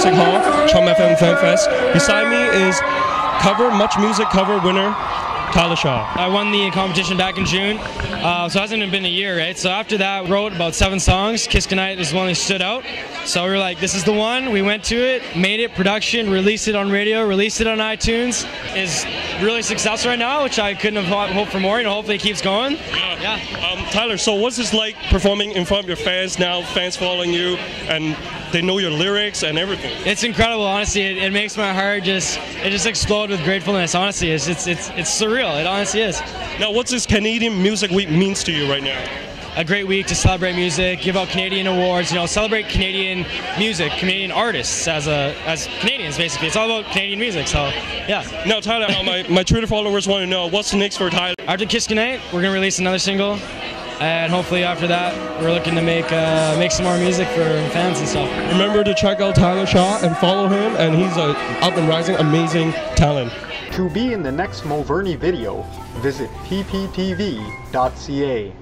Music Hall, Chum FM Fan Fest. Beside me is cover Much Music cover winner Tyler Shaw. I won the competition back in June, uh, so it hasn't even been a year, right? So after that, wrote about seven songs. Kiss Goodnight is the one that stood out. So we were like, this is the one. We went to it, made it, production, released it on radio, released it on iTunes. Is really successful right now, which I couldn't have hoped for more. You know, hopefully it keeps going. Yeah. Um, Tyler, so what's this like performing in front of your fans now? Fans following you and they know your lyrics and everything. It's incredible, honestly. It, it makes my heart just it just explode with gratefulness. Honestly, it's it's it's, it's surreal. It honestly is. Now, what's this Canadian Music Week means to you right now? a great week to celebrate music, give out Canadian awards, you know, celebrate Canadian music, Canadian artists as a as Canadians basically. It's all about Canadian music, so yeah. Now Tyler, my, my Twitter followers want to know what's next for Tyler. After Kiss Goodnight, we're gonna release another single. And hopefully after that, we're looking to make uh, make some more music for fans and stuff. Remember to check out Tyler Shaw and follow him, and he's a up and rising, amazing talent. To be in the next MoVernie video, visit pptv.ca.